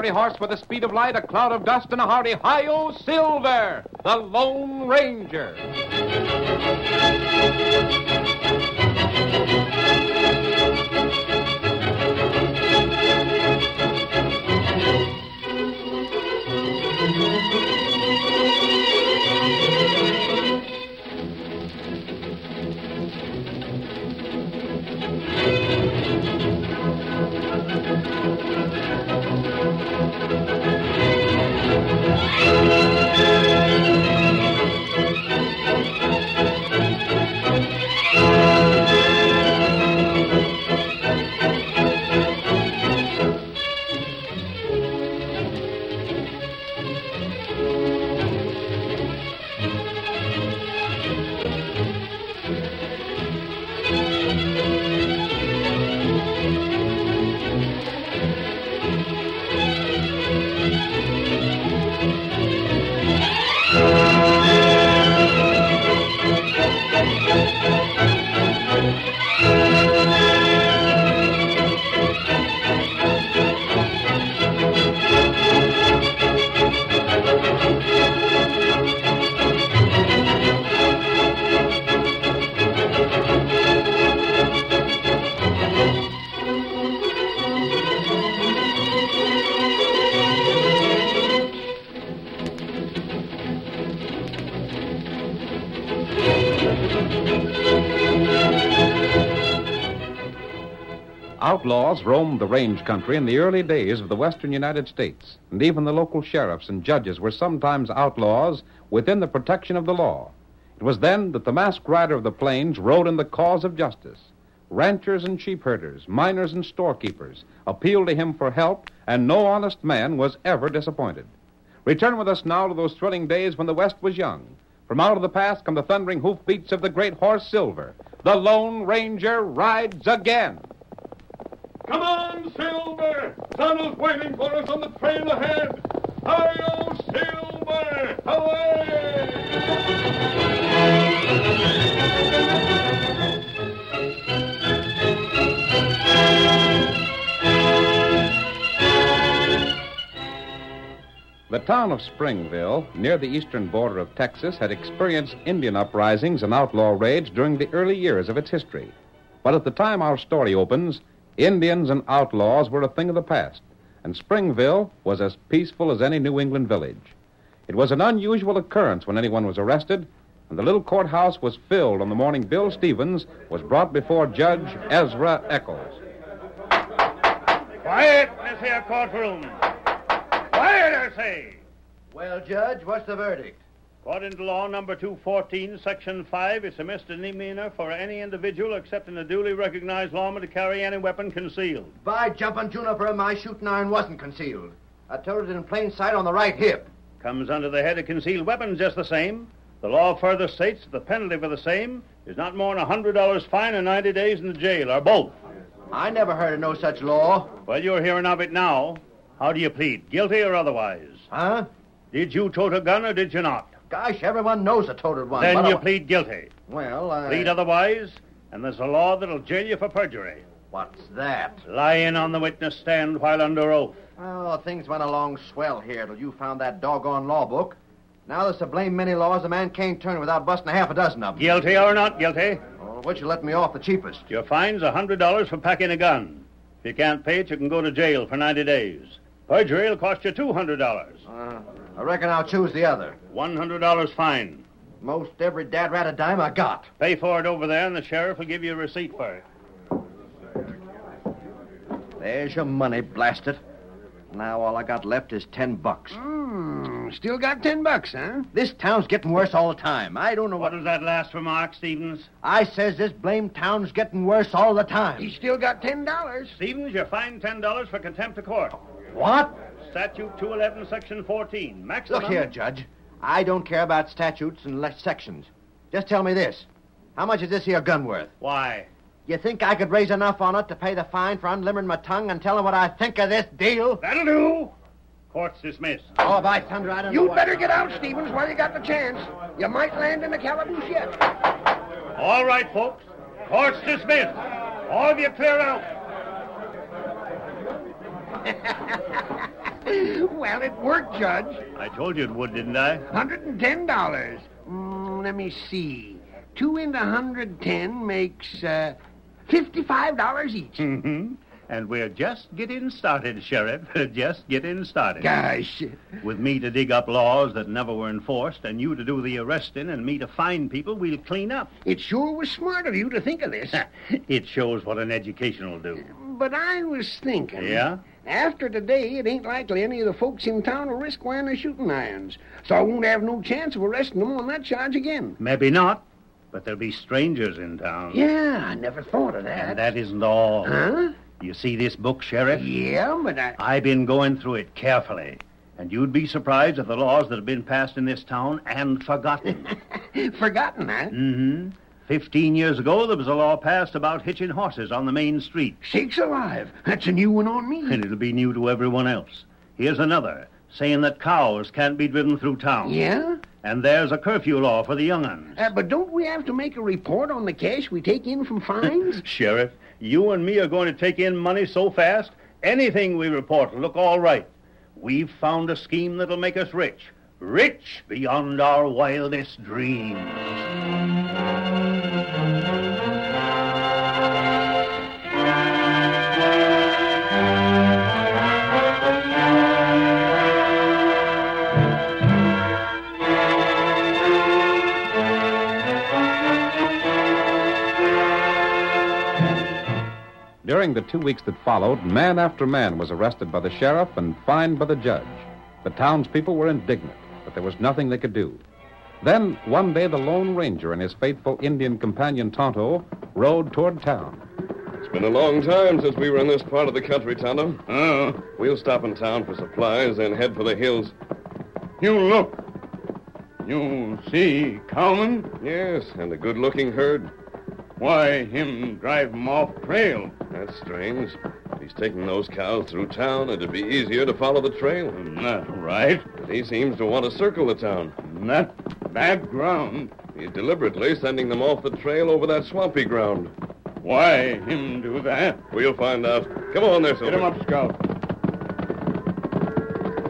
fiery horse with the speed of light, a cloud of dust, and a hearty hi-yo silver, the Lone Ranger. Outlaws roamed the range country in the early days of the western United States, and even the local sheriffs and judges were sometimes outlaws within the protection of the law. It was then that the masked rider of the plains rode in the cause of justice. Ranchers and sheep herders, miners and storekeepers appealed to him for help, and no honest man was ever disappointed. Return with us now to those thrilling days when the West was young. From out of the past come the thundering hoofbeats of the great horse Silver. The Lone Ranger rides again. Come on, Silver! Tonto's waiting for us on the trail ahead. Hi-yo, Silver! Away! The town of Springville, near the eastern border of Texas, had experienced Indian uprisings and outlaw raids during the early years of its history. But at the time our story opens, Indians and outlaws were a thing of the past, and Springville was as peaceful as any New England village. It was an unusual occurrence when anyone was arrested, and the little courthouse was filled on the morning Bill Stevens was brought before Judge Ezra Eccles. Quiet in this here courtroom. Quiet, I say. Well, Judge, what's the verdict? According to law number 214, section 5, it's a misdemeanor for any individual excepting a duly recognized lawman to carry any weapon concealed. By jumping Juniper, my shooting iron wasn't concealed. I told it in plain sight on the right hip. Comes under the head of concealed weapons just the same. The law further states that the penalty for the same is not more than a $100 fine and 90 days in the jail, or both. I never heard of no such law. Well, you're hearing of it now. How do you plead, guilty or otherwise? Huh? Did you tote a gun or did you not? Gosh, everyone knows a toted one. Then you I- plead guilty. Well, I... Plead otherwise, and there's a law that'll jail you for perjury. What's that? Lying on the witness stand while under oath. Oh, things went along swell here till you found that doggone law book. Now there's a blame many laws a man can't turn without busting a half a dozen of them. Guilty or not guilty, Oh, which you let me off the cheapest? your fine's a hundred dollars for packing a gun. If you can't pay it, you can go to jail for ninety days. Perjury will cost you two hundred dollars. Uh, I reckon I'll choose the other. One hundred dollars fine. Most every dad rat a dime I got. Pay for it over there, and the sheriff will give you a receipt for it. There's your money, blast it. Now all I got left is ten bucks. Hmm, still got ten bucks, huh? This town's getting worse all the time. I don't know What what. was that last remark, Stevens? I says this blame town's getting worse all the time. He still got ten dollars. Stevens, you're fined ten dollars for contempt of court. What? Statute 211, Section 14. Maximum. Look here, Judge. I don't care about statutes and less sections. Just tell me this. How much is this here gun worth? Why? You think I could raise enough on it to pay the fine for unlimbering my tongue and tell him what I think of this deal? That'll do. Court's dismissed. Oh, by thunder, I don't know You'd better get out, Stevens, while you got the chance. You might land in the calaboose yet. All right, folks. Court's dismissed. All of you clear out. well, it worked, Judge. I told you it would, didn't I? $110. Mm, let me see. Two into 110 makes uh, $55 each. Mm-hmm. And we're just getting started, Sheriff. just getting started. Gosh. With me to dig up laws that never were enforced, and you to do the arresting, and me to find people, we'll clean up. It sure was smart of you to think of this. it shows what an education will do. But I was thinking. Yeah? After today, it ain't likely any of the folks in town will risk wearing their shooting irons. So I won't have no chance of arresting them on that charge again. Maybe not, but there'll be strangers in town. Yeah, I never thought of that. And that isn't all. Huh? You see this book, Sheriff? Yeah, but I. I've been going through it carefully. And you'd be surprised at the laws that have been passed in this town and forgotten. Forgotten, huh? mm-hmm. Fifteen years ago, there was a law passed about hitching horses on the main street. Sakes alive. That's a new one on me. And it'll be new to everyone else. Here's another, saying that cows can't be driven through town. Yeah? And there's a curfew law for the young'uns. Uh, but don't we have to make a report on the cash we take in from fines? Sheriff, you and me are going to take in money so fast, anything we report will look all right. We've found a scheme that'll make us rich. Rich beyond our wildest dreams. During the two weeks that followed, man after man was arrested by the sheriff and fined by the judge. The townspeople were indignant, but there was nothing they could do. Then, one day, the Lone Ranger and his faithful Indian companion Tonto rode toward town. It's been a long time since we were in this part of the country, Tonto. Oh. We'll stop in town for supplies and head for the hills. You look. You see cowman? Yes, and a good-looking herd. Why, him drive 'em off trail. That's strange. He's taking those cows through town, it'd be easier to follow the trail. That's right. But he seems to want to circle the town. That bad ground. He's deliberately sending them off the trail over that swampy ground. Why him do that? We'll find out. Come on there, Silver. Get him up, Scout.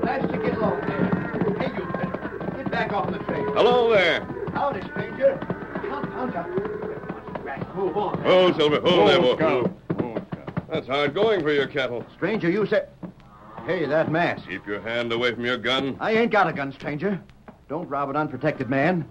Nice to get along there. Hey, you fella. Get back off the trail. Hello there. Howdy, stranger. Come, come, come. Move on. Oh, Silver. Oh, there, boy. Scout. That's hard going for your cattle. Stranger, you said. Hey, that mask. Keep your hand away from your gun. I ain't got a gun, stranger. Don't rob an unprotected man.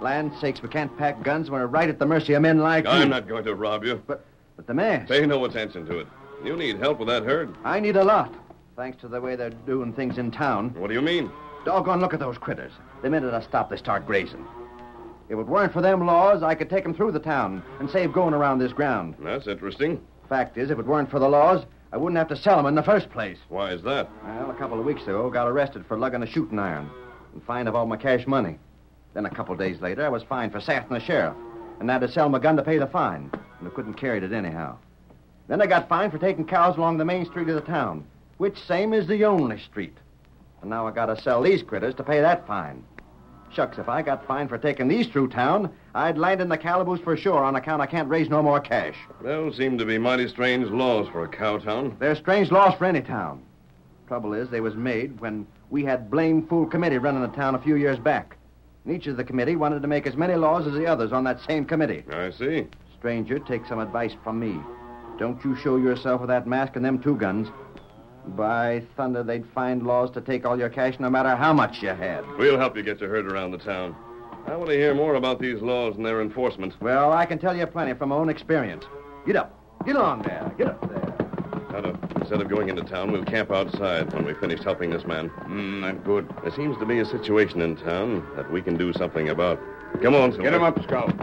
Land sakes, we can't pack guns when we're right at the mercy of men like you. I'm not going to rob you. But, but the mask. Pay no attention to it. You need help with that herd. I need a lot. Thanks to the way they're doing things in town. What do you mean? Doggone, look at those critters. The minute I stop, they start grazing. If it weren't for them laws, I could take take 'em through the town and save going around this ground. That's interesting. Fact is, if it weren't for the laws, I wouldn't have to sell 'em in the first place. Why is that? Well, a couple of weeks ago, I got arrested for lugging a shooting iron and fined of all my cash money. Then a couple of days later, I was fined for sacking the sheriff and had to sell my gun to pay the fine, and I couldn't carry it anyhow. Then I got fined for taking cows along the main street of the town, which same is the only street. And now I got to sell these critters to pay that fine. Shucks, if I got fined for taking these through town, I'd land in the calaboose for sure on account I can't raise no more cash. Those seem to be mighty strange laws for a cow town. They're strange laws for any town. Trouble is, they was made when we had blame fool committee running the town a few years back. And each of the committee wanted to make as many laws as the others on that same committee. I see. Stranger, take some advice from me. Don't you show yourself with that mask and them two guns. By thunder, they'd find laws to take all your cash no matter how much you had. We'll help you get your herd around the town. I want to hear more about these laws and their enforcement. Well, I can tell you plenty from my own experience. Get up. Get on there. Get up there. Tonto, instead of going into town, we'll camp outside when we finish helping this man. Mm, that good. There seems to be a situation in town that we can do something about. Come on, Silver. Get him up, Scout.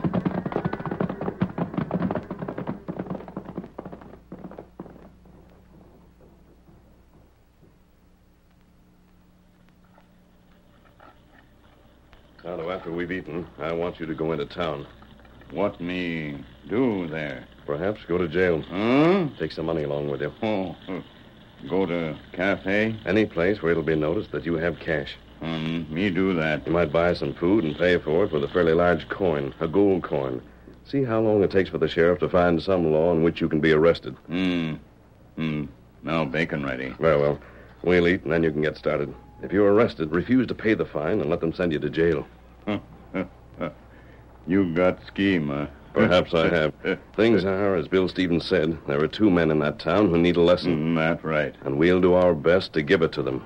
Tonto, after we've eaten, I want you to go into town. What me do there? Perhaps go to jail. Huh? Take some money along with you. Oh, uh, go to cafe? Any place where it'll be noticed that you have cash. Um, me do that. You might buy some food and pay for it with a fairly large coin, a gold coin. See how long it takes for the sheriff to find some law in which you can be arrested. Hmm. Hmm. Now bacon ready. Very well. We'll eat, and then you can get started. If you're arrested, refuse to pay the fine and let them send you to jail. You got scheme, huh? Perhaps I have. Things are, as Bill Stevens said, there are two men in that town who need a lesson, Mm, That right. and we'll do our best to give it to them.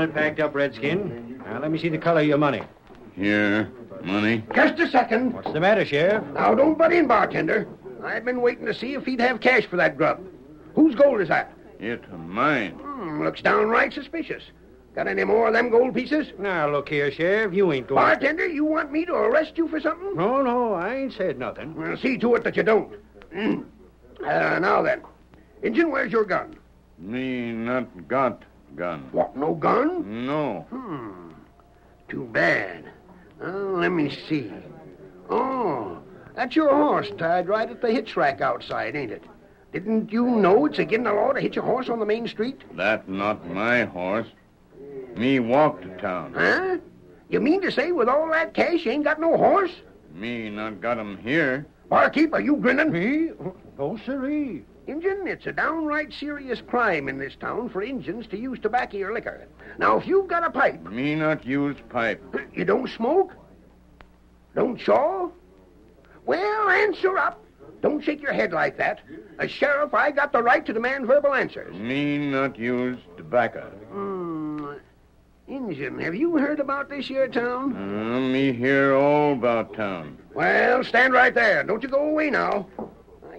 The victuals you packed up, Redskin. Now, let me see the color of your money. Here, money. Just a second. What's the matter, Sheriff? Now, don't butt in, bartender. I've been waiting to see if he'd have cash for that grub. Whose gold is that? It mine. Hmm, looks downright suspicious. Got any more of them gold pieces? Now, look here, Sheriff. You ain't going... Bartender, you want me to arrest you for something? No, no, I ain't said nothing. Well, see to it that you don't. Hmm. Uh, now then. Injun, where's your gun? Me not got gun. What, no gun? No. Hmm. Too bad. Oh, let me see. Oh, that's your horse tied right at the hitch rack outside, ain't it? Didn't you know it's again the law to hitch a horse on the main street? That not my horse. Me walk to town. Huh? You mean to say with all that cash you ain't got no horse? Me not got 'em here. Barkeep, are you grinning? Me? No, sirree. Injun, it's a downright serious crime in this town for Injuns to use tobacco or liquor. Now, if you've got a pipe, Me not use pipe. you don't smoke? Don't chaw? Well, answer up. Don't shake your head like that. As sheriff, I got the right to demand verbal answers. Me not use tobacco. Hmm. Injun, have you heard about this here town? Uh, me hear all about town. Well, stand right there. Don't you go away now.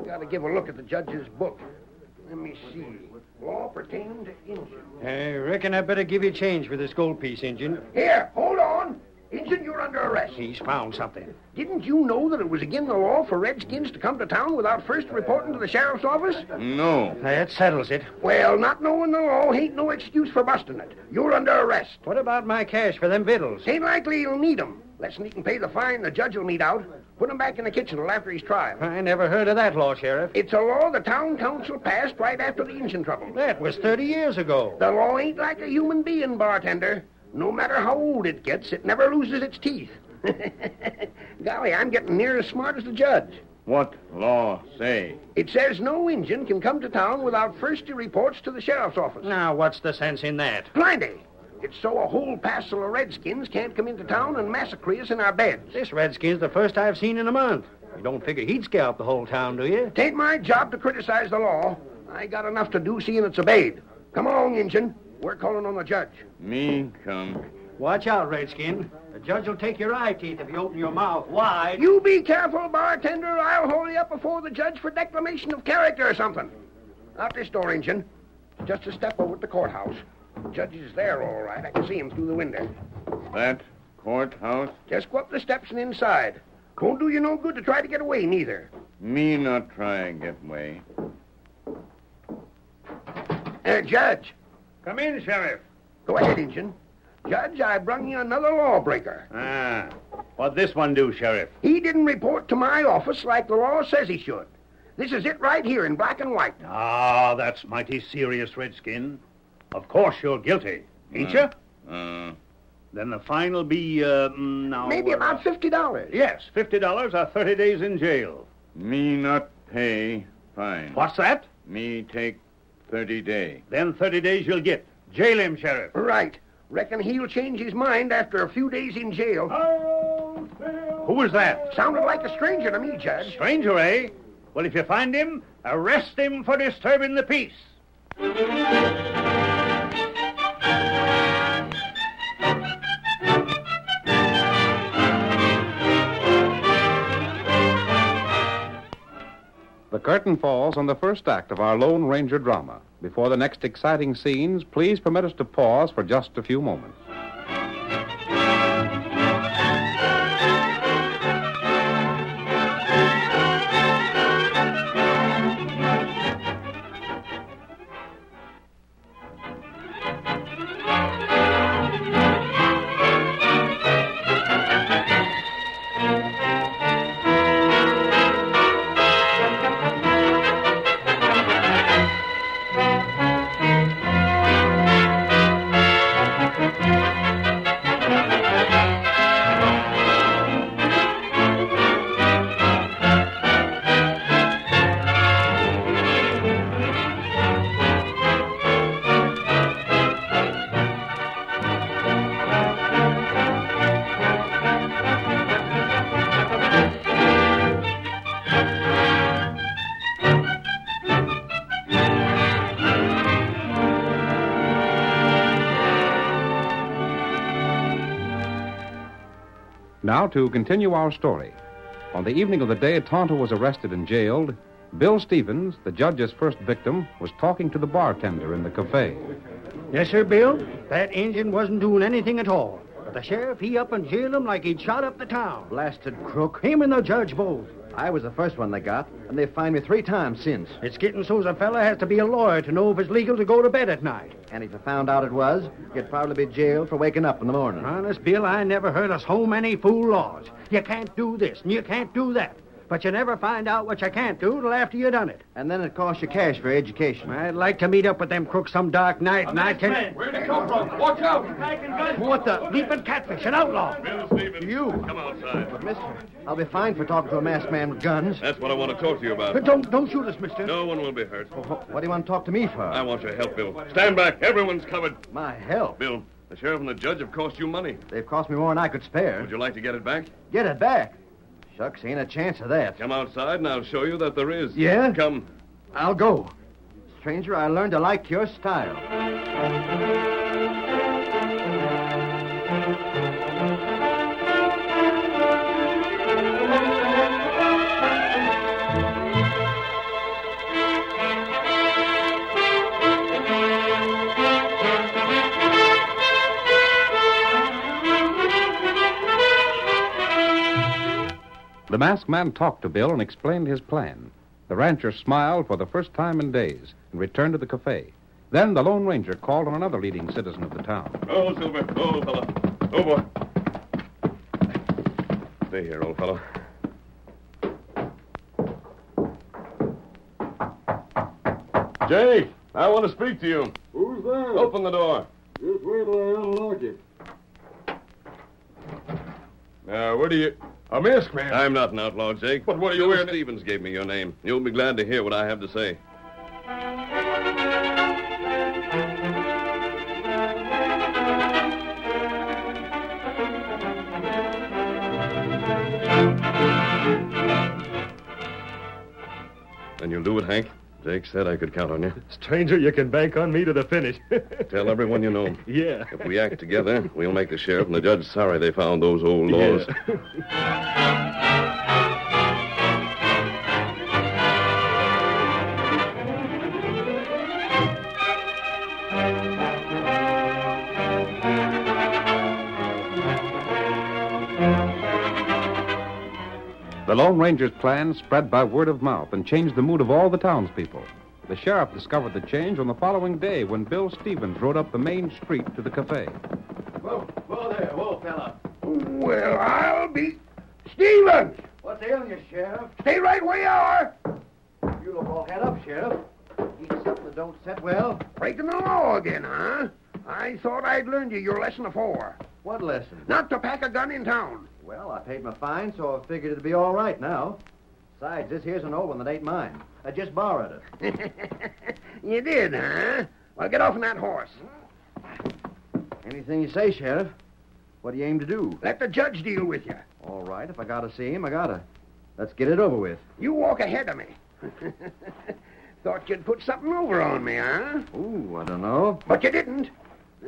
I gotta give a look at the judge's book. Let me see. Law pertaining to Injun. I reckon I better give you change for this gold piece, Injun. Here, hold on. Injun, you're under arrest. He's found something. Didn't you know that it was against the law for Redskins to come to town without first reporting to the sheriff's office? No. That settles it. Well, not knowing the law ain't no excuse for busting it. You're under arrest. What about my cash for them victuals? Ain't likely he'll need 'em. Less than he can pay the fine the judge will mete out. Put 'em back in the kitchen till after his trial. I never heard of that law, Sheriff. It's a law the town council passed right after the Indian trouble. That was 30 years ago. The law ain't like a human being, bartender. No matter how old it gets, it never loses its teeth. Golly, I'm getting near as smart as the judge. What law say? It says no Injun can come to town without first he reports to the sheriff's office. Now, what's the sense in that? Plenty. It's so a whole passel of redskins can't come into town and massacre us in our beds. This redskin's the first I've seen in a month. You don't figure he'd scalp the whole town, do you? Tain't my job to criticize the law. I got enough to do seeing it's obeyed. Come along, Injun. We're calling on the judge. Me come. Watch out, Redskin. The judge will take your eye teeth if you open your mouth wide. You be careful, bartender. I'll hold you up before the judge for declamation of character or something. Out this door, Injun. Just a step over to the courthouse. Judge is there, all right. I can see him through the window. That courthouse? Just go up the steps and inside. Won't do you no good to try to get away, neither. Me not try get away. Uh, Judge. Come in, Sheriff. Go ahead, Injun. Judge, I brung you another lawbreaker. Ah. What'd this one do, Sheriff? He didn't report to my office like the law says he should. This is it right here in black and white. Ah, that's mighty serious, Redskin. Of course you're guilty, ain't you? Uh, Then the fine will be, uh, now... Maybe uh, about fifty dollars. Yes, $50 or 30 days in jail. me not pay fine. What's that? Me take 30 day. Then 30 days you'll get. Jail him, Sheriff. Right. Reckon he'll change his mind after a few days in jail. Who was that? Sounded like a stranger to me, Judge. Stranger, eh? Well, if you find him, arrest him for disturbing the peace. Curtain falls on the first act of our Lone Ranger drama. Before the next exciting scenes, please permit us to pause for just a few moments. Now, to continue our story. On the evening of the day Tonto was arrested and jailed, Bill Stevens, the judge's first victim, was talking to the bartender in the cafe. Yes, sir, Bill. That Injun wasn't doing anything at all. But the sheriff, he up and jailed him like he'd shot up the town. Blasted crook. Him and the judge both. I was the first one they got, and they've fined me three times since. It's getting so's a fella has to be a lawyer to know if it's legal to go to bed at night. And if I found out it was, you'd probably be jailed for waking up in the morning. Honest, Bill, I never heard of so many fool laws. You can't do this and you can't do that. But you never find out what you can't do till after you've done it. And then it costs you cash for education. I'd like to meet up with them crooks some dark night, and I can. Where'd he come from? Watch out! What the? Leaping catfish, an outlaw. Bill Stevens. You. Come outside. But, mister, I'll be fined for talking to a masked man with guns. That's what I want to talk to you about. But don't don't shoot us, mister. No one will be hurt. Oh, Wh- What do you want to talk to me for? I want your help, Bill. Stand back. Everyone's covered. My help. Bill, the sheriff and the judge have cost you money. They've cost me more than I could spare. Would you like to get it back? Get it back. Shucks, ain't a chance of that. Come outside and I'll show you that there is. Yeah? Come. I'll go. Stranger, I learned to like your style. The masked man talked to Bill and explained his plan. The rancher smiled for the first time in days and returned to the cafe. Then the Lone Ranger called on another leading citizen of the town. Oh, Silver. Oh, fella. Oh, boy. Stay here, old fellow. Jake, I want to speak to you. Who's there? Open the door. Just wait till I unlock it. Now, where do you... A mask man. I'm not an outlaw, Jake. But what are you wearing? Stevens gave me your name. You'll be glad to hear what I have to say. Then you'll do it, Hank? Jake said I could count on you. Stranger, you can bank on me to the finish. Tell everyone you know. yeah. If we act together, we'll make the sheriff and the judge sorry they found those old laws. The Lone Ranger's plan spread by word of mouth and changed the mood of all the townspeople. The sheriff discovered the change on the following day when Bill Stevens rode up the main street to the cafe. Whoa, whoa there, whoa, fella. Well, I'll be. Stevens! What's ailing you, Sheriff? Stay right where you are. You look all head up, Sheriff. Eat something that don't set well. Breaking the law again, huh? I thought I'd learned you your lesson afore. What lesson? Not to pack a gun in town. Well, I paid my fine, so I figured it'd be all right now. Besides, this here's an old one that ain't mine. I just borrowed it. you did, huh? Well, get off on that horse. Anything you say, Sheriff. What do you aim to do? Let the judge deal with you. All right, if I gotta see him, I gotta. Let's get it over with. You walk ahead of me. Thought you'd put something over on me, huh? Ooh, I don't know. But you didn't.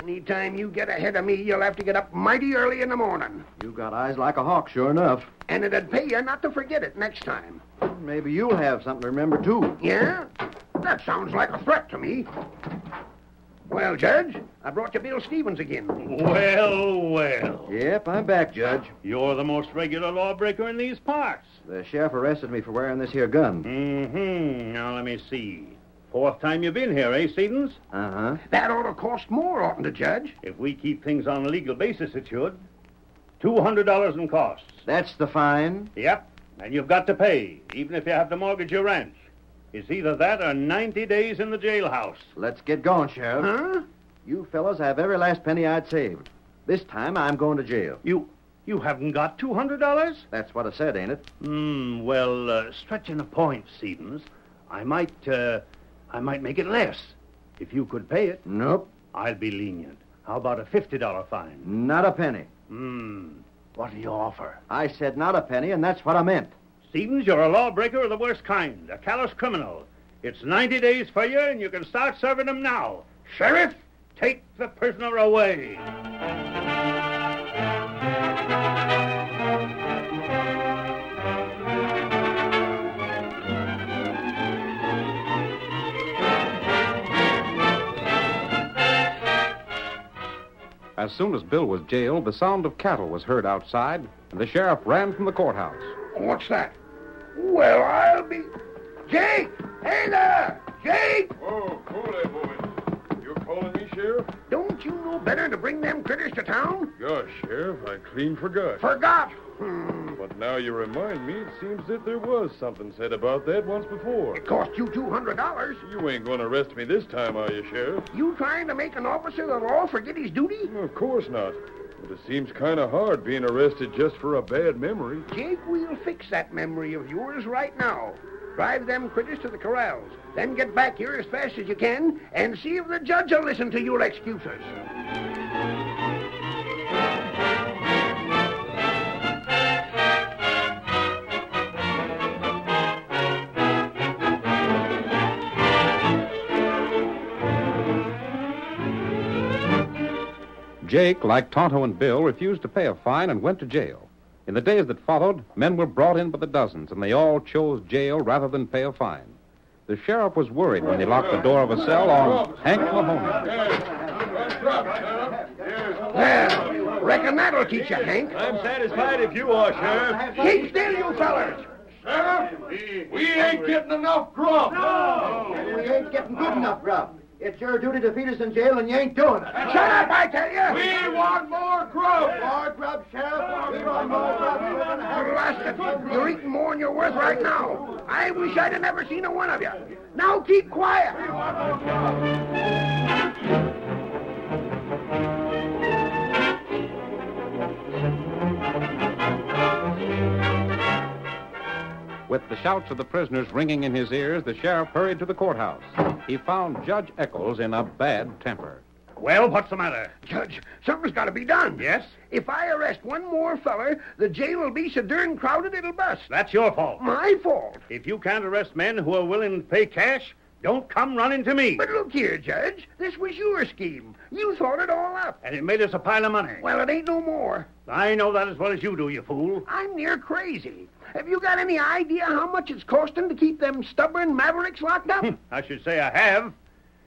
Anytime you get ahead of me, you'll have to get up mighty early in the morning. You've got eyes like a hawk, sure enough. And it'd pay you not to forget it next time. Maybe you'll have something to remember, too. Yeah? That sounds like a threat to me. Well, Judge, I brought you Bill Stevens again. Well, well. Yep, I'm back, Judge. You're the most regular lawbreaker in these parts. The sheriff arrested me for wearing this here gun. Mm-hmm. Now, let me see. Fourth time you've been here, eh, Stevens? Uh-huh. That ought to cost more, oughtn't it, Judge? If we keep things on a legal basis, it should. $200 in costs. That's the fine. Yep. And you've got to pay, even if you have to mortgage your ranch. It's either that or 90 days in the jailhouse. Let's get going, Sheriff. Huh? You fellas have every last penny I'd saved. This time I'm going to jail. You you haven't got $200? That's what I said, ain't it? Hmm, well, uh, stretching a point, Stevens. I might, uh, I might make it less. If you could pay it, Nope. I'll be lenient. How about a $50 fine? Not a penny. Hmm, what do you offer? I said not a penny, and that's what I meant. Stevens, you're a lawbreaker of the worst kind, a callous criminal. It's 90 days for you, and you can start serving them now. Sheriff, take the prisoner away. As soon as Bill was jailed, the sound of cattle was heard outside, and the sheriff ran from the courthouse. What's that? Well, I'll be. Jake! Hey there! Jake! Oh, cool there, boy. You calling me, Sheriff? Don't you know better to bring them critters to town? Gosh, Sheriff, I clean forgot. Forgot. Hmm. But now you remind me, it seems that there was something said about that once before. It cost you $200. You ain't going to arrest me this time, are you, Sheriff? You trying to make an officer of the law forget his duty? Of course not. But it seems kind of hard being arrested just for a bad memory. Jake, we'll fix that memory of yours right now. Drive them critters to the corrals. Then get back here as fast as you can and see if the judge will listen to your excuses. Jake, like Tonto and Bill, refused to pay a fine and went to jail. In the days that followed, men were brought in by the dozens, and they all chose jail rather than pay a fine. The sheriff was worried when he locked the door of a cell on Hank Mahoney. Well, reckon that'll teach you, Hank. I'm satisfied if you are, Sheriff. Keep still, you fellers. Sheriff, we ain't getting enough grub. No. We ain't getting good enough grub. It's your duty to feed us in jail, and you ain't doing it. Shut up, I tell you. We want more grub. More grub, Sheriff. We want more grub. We're gonna have it. You're eating more than you're worth right now. I wish I'd have never seen a one of you. Now keep quiet. With the shouts of the prisoners ringing in his ears, the sheriff hurried to the courthouse. He found Judge Eccles in a bad temper. Well, what's the matter? Judge, something's got to be done. Yes? If I arrest one more feller, the jail will be so darn crowded it'll bust. That's your fault. My fault. If you can't arrest men who are willing to pay cash, don't come running to me. But look here, Judge. This was your scheme. You thought it all up. And it made us a pile of money. Well, it ain't no more. I know that as well as you do, you fool. I'm near crazy. Have you got any idea how much it's costing to keep them stubborn mavericks locked up? I should say I have.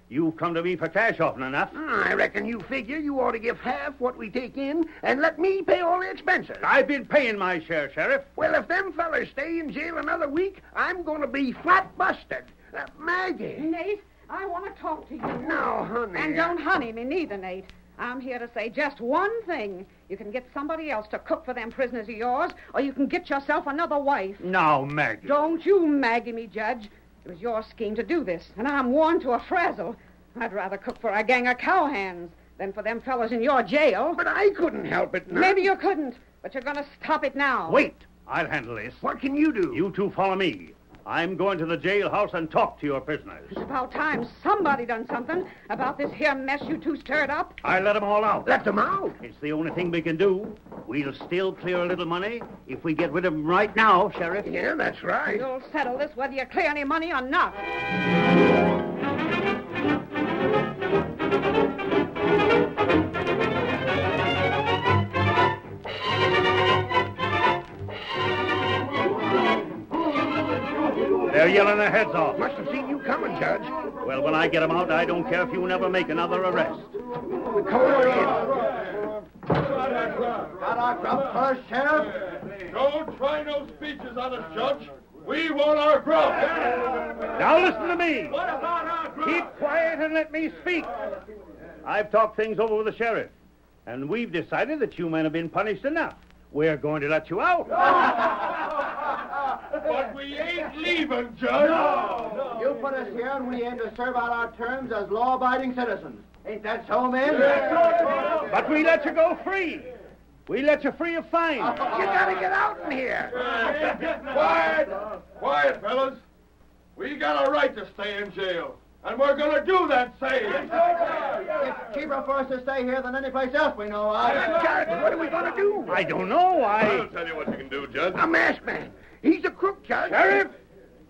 You've come to me for cash often enough. I reckon you figure you ought to give half what we take in and let me pay all the expenses. I've been paying my share, Sheriff. Well, if them fellers stay in jail another week, I'm going to be flat busted. Uh, Maggie. Nate, I want to talk to you. No, honey. And don't honey me neither, Nate. I'm here to say just one thing. You can get somebody else to cook for them prisoners of yours, or you can get yourself another wife. Now, Maggie. Don't you Maggie me, Judge. It was your scheme to do this, and I'm worn to a frazzle. I'd rather cook for a gang of cowhands than for them fellows in your jail. But I couldn't help it. None. Maybe you couldn't, but you're going to stop it now. Wait. I'll handle this. What can you do? You two follow me. I'm going to the jailhouse and talk to your prisoners. It's about time somebody done something about this here mess you two stirred up. I let them all out. Let them out. It's the only thing we can do. We'll still clear a little money if we get rid of them right now, Sheriff. Yeah, that's right. You'll settle this whether you clear any money or not. Yelling their heads off. Must have seen you coming, Judge. Well, when I get them out, I don't care if you never make another arrest. Come on in. Got our grub first, Sheriff? Don't try no speeches on us, Judge. We want our grub. Now listen to me. What about our grub? Keep quiet and let me speak. I've talked things over with the sheriff, and we've decided that you men have been punished enough. We're going to let you out. But we ain't leaving, Judge. No, no. You put us here, and we aim to serve out our terms as law-abiding citizens. Ain't that so, men? But we let you go free. We let you free of fine. You gotta get out in here. Quiet. Quiet, fellas. We got a right to stay in jail. And we're gonna do that same. It's cheaper for us to stay here than any place else we know of. Judge, what are we gonna do? I don't know. I. I'll tell you what you can do, Judge. A masked man. He's a crook, Judge. Sheriff,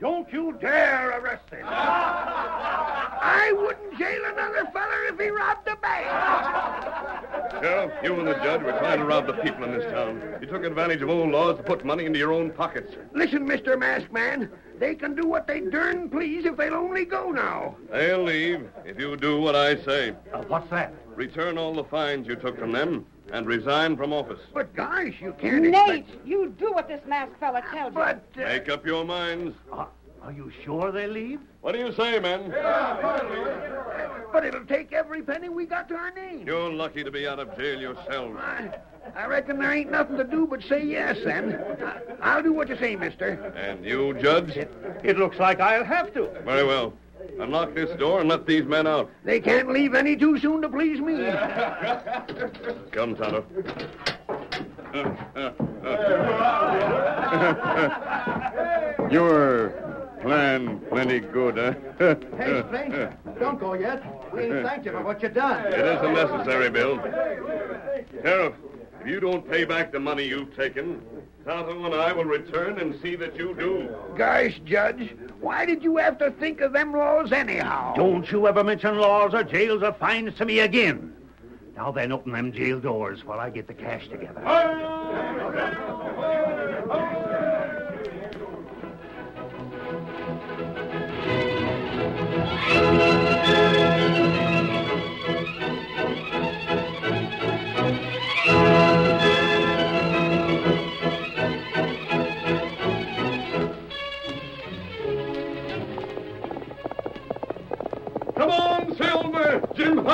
don't you dare arrest him. I wouldn't jail another feller if he robbed a bank. Sheriff, you and the judge were trying to rob the people in this town. You took advantage of old laws to put money into your own pockets. Listen, Mr. Masked Man. They can do what they darn please if they'll only go now. They'll leave if you do what I say. Uh, what's that? Return all the fines you took from them and resign from office. But, gosh, you can't Nate, expect... you do what this masked fella tells you. But, uh, Make up your minds. Are you sure they leave? What do you say, men? Yeah, but it'll take every penny we got to our name. You're lucky to be out of jail yourselves. I, I reckon there ain't nothing to do but say yes, then. I, I'll do what you say, mister. And you, Judge? It looks like I'll have to. Very well. Unlock this door and let these men out. They can't leave any too soon to please me. Come, Tonto. Your plan plenty good, huh? Hey, stranger, don't go yet. We ain't thanked you for what you done. It isn't necessary, Bill. Sheriff, if you don't pay back the money you've taken, Tonto and I will return and see that you do. Gosh, Judge, why did you have to think of them laws anyhow? Don't you ever mention laws or jails or fines to me again. Now then, open them jail doors while I get the cash together. Come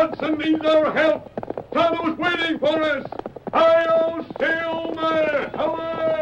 Hudson needs our help! Tonto's waiting for us! Hi-yo, Silver! Away!